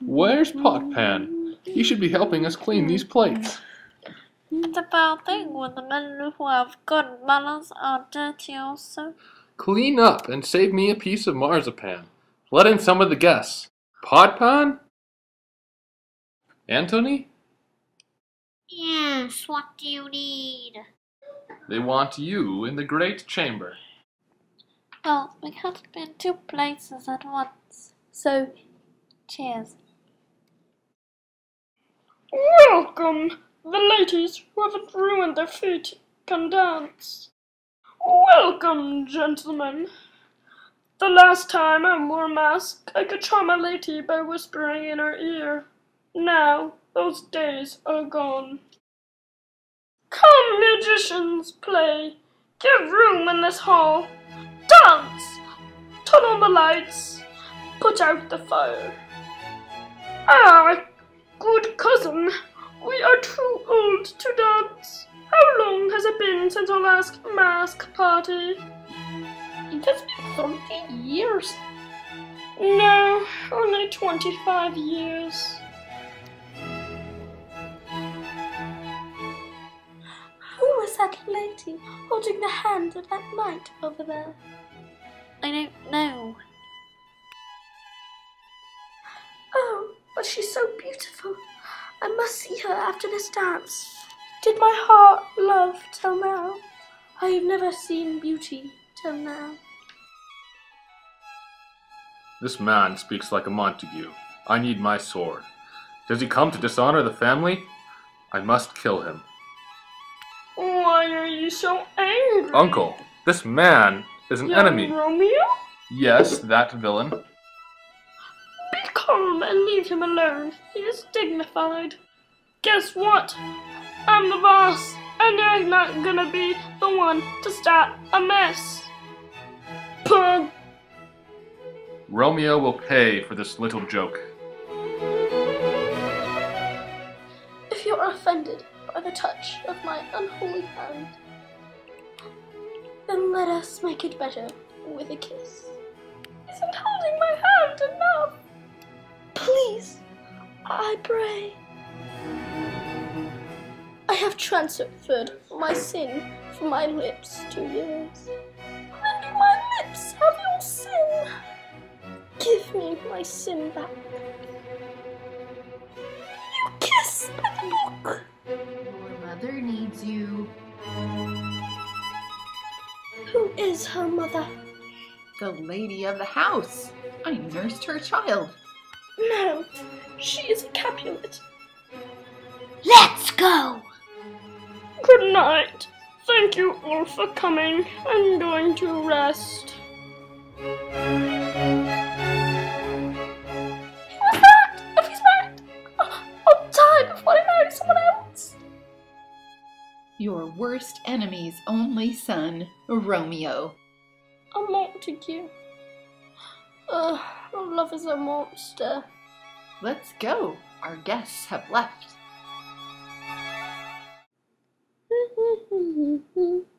Where's Potpan? He should be helping us clean these plates. It's a bad thing when the men who have good manners are dirty also. Clean up and save me a piece of marzipan. Let in some of the guests. Potpan? Anthony? Yes, what do you need? They want you in the great chamber. Well, we can't be in two places at once. So, cheers. Welcome! The ladies who haven't ruined their feet can dance. Welcome, gentlemen. The last time I wore a mask, I could charm a lady by whispering in her ear. Now, those days are gone. Come, musicians, play. Give room in this hall. Dance! Turn on the lights. Put out the fire. Ah, good cousin, we are too old to dance. How long has it been since our last mask party? It has been 30 years. No, only 25 years. That lady holding the hand of that knight over there? I don't know. Oh, but she's so beautiful. I must see her after this dance. Did my heart love till now? I have never seen beauty till now. This man speaks like a Montague. I need my sword. Does he come to dishonor the family? I must kill him. Why are you so angry? Uncle, this man is an Young enemy. Romeo? Yes, that villain. Be calm and leave him alone. He is dignified. Guess what? I'm the boss, and I'm not gonna be the one to start a mess. Pug! Romeo will pay for this little joke. If you're offended by the touch of my unholy hand, then let us make it better with a kiss. Isn't holding my hand enough? Please, I pray. I have transferred my sin from my lips to yours. When do my lips have your sin? Give me my sin back. You kiss by the book. Your needs you. Who is her mother? The lady of the house. I nursed her child. No, she is a Capulet. Let's go! Good night. Thank you all for coming. I'm going to rest. Your worst enemy's only son, Romeo. A Montague. Ugh, love is a monster. Let's go. Our guests have left.